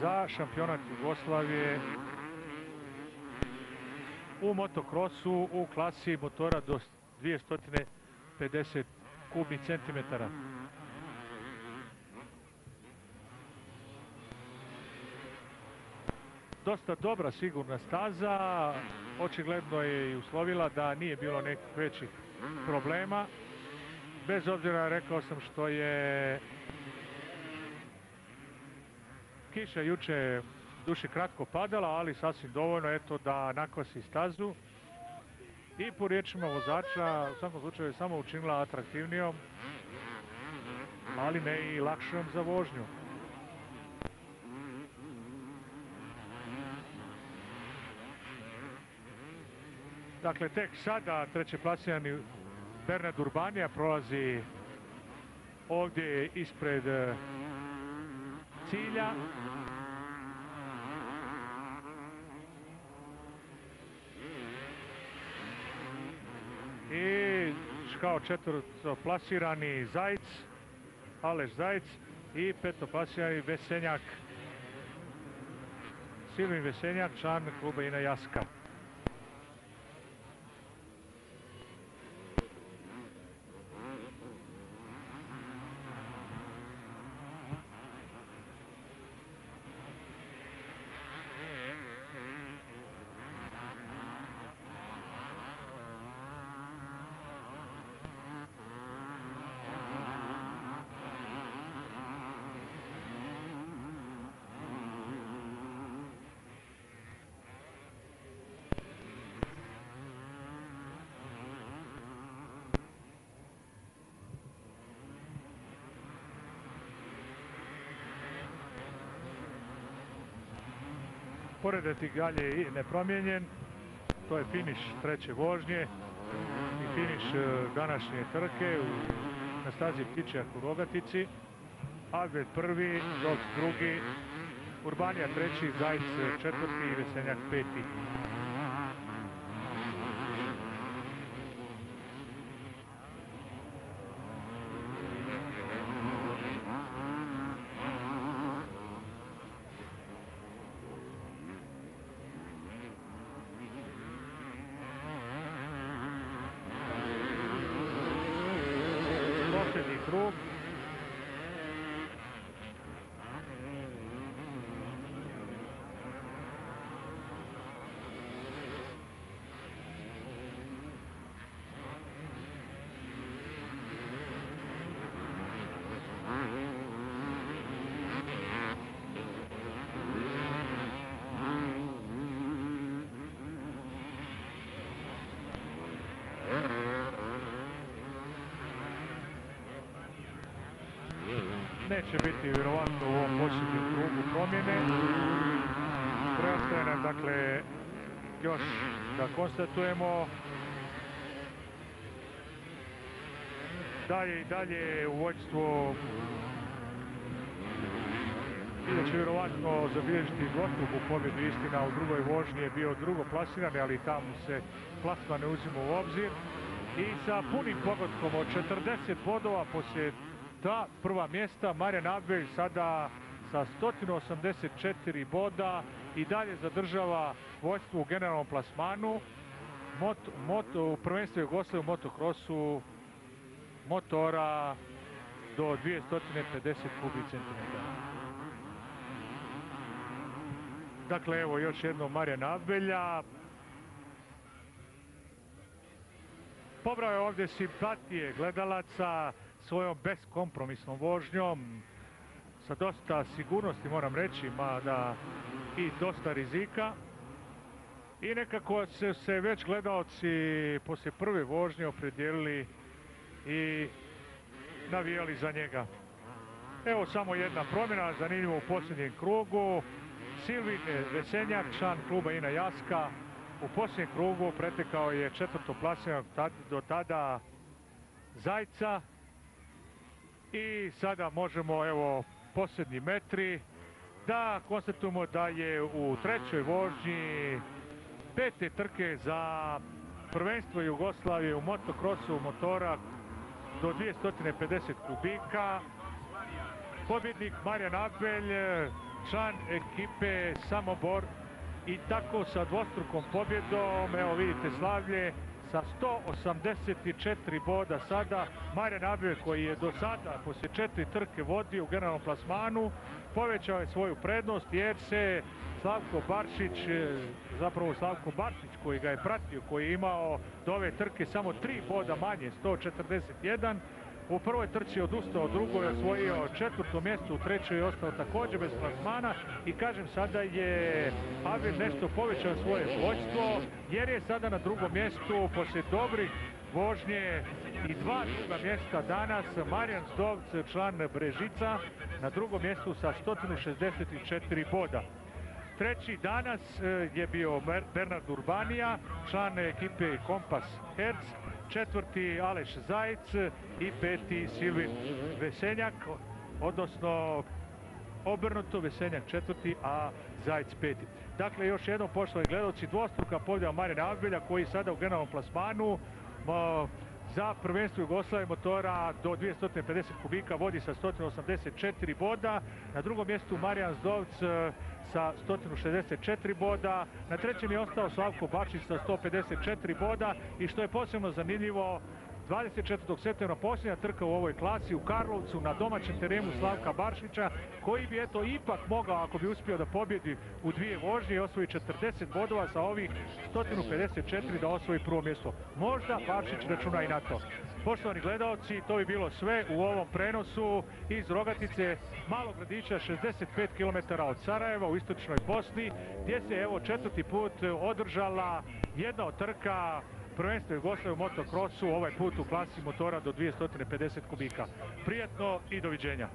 za šampionat Jugoslavije u motokrosu u klasi motora do 250 kubnih centimetara. Dosta dobra sigurna staza, očigledno je i uslovila da nije bilo nekih većih problema. Bez obzira rekao sam što je kiša juče duše kratko padala, ali sasvim dovoljno eto da nakvasi stazu. I po riječima vozača u svakom slučaju je samo učinila atraktivnijom, ali ne i lakšom za vožnju. Dakle, tek sada treće plasirani Bernard Urbanija prolazi ovdje ispred cilja. I kao četvrto plasirani Zajc, Aleš Zajc i peto plasirani Vesenjak, Silvin Vesenjak, član kluba Ina Jaska. Poredak i dalje i nepromijenjen. To je finiš treće vožnje i finiš e, današnje trke u, na stazi Ptičjak u Rogatici. Albert prvi, Zolt drugi, Urbanija treći, Zajc četvrti i Vesenjak peti. Posljednji krug. Neće biti vjerovatno u ovom posljednjem krugu promjene. Preostaje nam dakle još da konstatujemo da je i dalje u vođstvu da će vjerovatno zabilježiti dvostruku pobjedu istina u drugoj vožnji je bio drugo plasiran, ali tamo se plasma ne uzima u obzir. I sa punim pogodkom od 40 bodova poslije ta prva mjesta, Marijan Abelj sada sa 184 boda i dalje zadržava vojstvo u generalnom plasmanu. Mot, mot, u prvenstvu Jugoslavije u motokrosu motora do 250 kubnih centimetara. Dakle, evo još jedno Marijan Abelja. Pobrao je ovdje simpatije gledalaca svojom beskompromisnom vožnjom sa dosta sigurnosti moram reći, mada i dosta rizika. I nekako se, se već gledalci poslije prve vožnje opredijelili i navijali za njega. Evo samo jedna promjena, zanimljivo u posljednjem krugu. Silvin Vesenjak, član kluba Ina Jaska, u posljednjem krugu pretekao je četvrto plasiranog do tada Zajca. I sada možemo, evo, posljednji metri, da konstatujemo da je u trećoj vožnji pete trke za prvenstvo Jugoslavije u motokrosu motora do 250 kubika. Pobjednik Marijan Abelj, član ekipe Samobor i tako sa dvostrukom pobjedom, evo vidite slavlje, sa 184 boda sada. Marijan Abije koji je do sada poslije četiri trke vodio u generalnom plasmanu povećao je svoju prednost jer se Slavko Baršić, e, zapravo Slavko Baršić koji ga je pratio, koji je imao do ove trke samo tri boda manje, 141, u prvoj trci odustao, u drugoj osvojio četvrto mjesto, u trećoj je ostao također bez plasmana. I kažem sada je Pavel nešto povećao svoje svojstvo jer je sada na drugom mjestu. Poslije dobrih vožnje i dva druga mjesta danas Marijan Zdovc, član Brežica, na drugom mjestu sa 164 boda. Treći danas e, je bio Bernard Urbanija, član ekipe Kompas Herc, četvrti Aleš Zajec i peti Silvin Vesenjak, odnosno obrnuto Vesenjak četvrti, a Zajec peti. Dakle, još jednom poštovani gledalci, dvostruka pobjeda Marina Abelja koji sada u generalnom plasmanu za prvenstvo Jugoslavije motora do 250 kubika vodi sa 184 boda. Na drugom mjestu Marijan Zdovc e, sa 164 boda. Na trećem je ostao Slavko Bačić sa 154 boda i što je posebno zanimljivo 24. septembra posljednja trka u ovoj klasi u Karlovcu na domaćem terenu Slavka Baršića koji bi eto ipak mogao ako bi uspio da pobjedi u dvije vožnje i osvoji 40 bodova sa ovih 154 da osvoji prvo mjesto. Možda Baršić računa i na to. Poštovani gledalci, to bi bilo sve u ovom prenosu iz Rogatice, malog gradića 65 km od Sarajeva u istočnoj Bosni, gdje se evo četvrti put održala jedna od trka prvenstvo Jugoslavije u motokrosu, ovaj put u klasi motora do 250 kubika. Prijetno i doviđenja.